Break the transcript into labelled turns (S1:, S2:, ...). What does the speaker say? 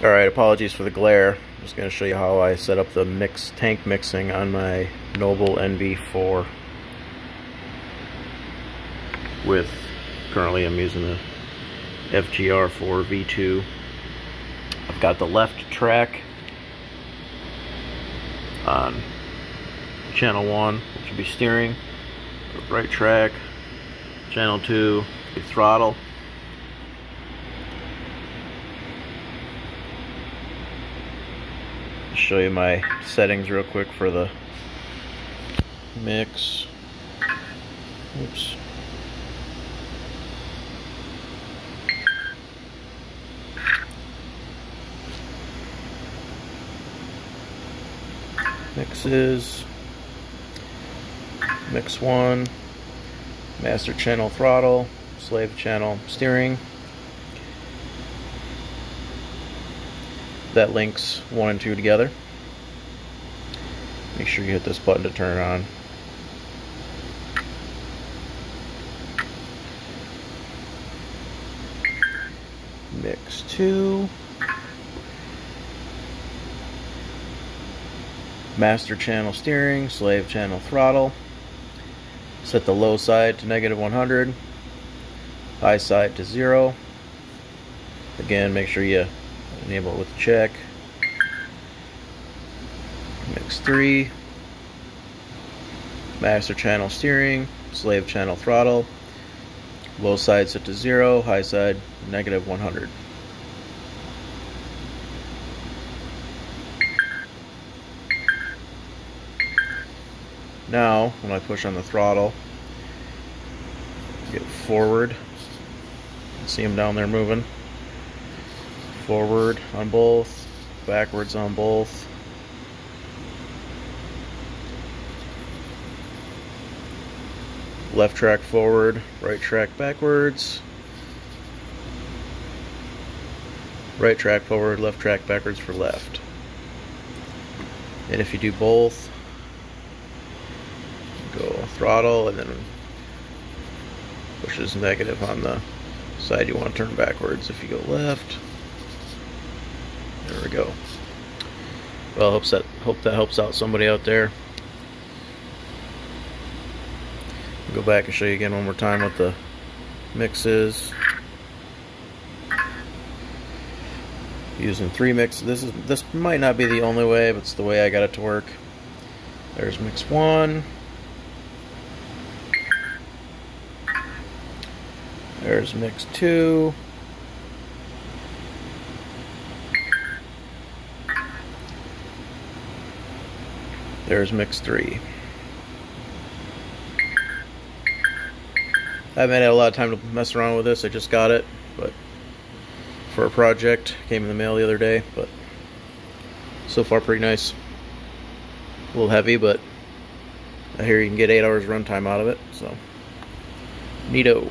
S1: Alright, apologies for the glare. I'm just going to show you how I set up the mix tank mixing on my Noble NB4 with, currently I'm using the FGR4 V2. I've got the left track on channel 1, which would be steering, right track, channel 2, the throttle, show you my settings real quick for the mix. Oops. Mixes. Mix 1. Master channel throttle. Slave channel steering. That links 1 and 2 together. Make sure you hit this button to turn it on. Mix 2. Master channel steering, slave channel throttle. Set the low side to negative 100, high side to 0. Again, make sure you enable it with check. Mix 3. Master channel steering, slave channel throttle. Low side set to 0, high side negative 100. Now, when I push on the throttle, get forward. See them down there moving forward on both, backwards on both. Left track forward, right track backwards. Right track forward, left track backwards for left. And if you do both, go throttle and then pushes negative on the side you want to turn backwards. If you go left, there we go. Well, hopes that hope that helps out somebody out there. Go back and show you again one more time what the mix is. Using three mixes. This is this might not be the only way, but it's the way I got it to work. There's mix one. There's mix two. There's mix three. I haven't had a lot of time to mess around with this. I just got it, but for a project, came in the mail the other day. But so far, pretty nice. A little heavy, but I hear you can get eight hours runtime out of it. So, neato.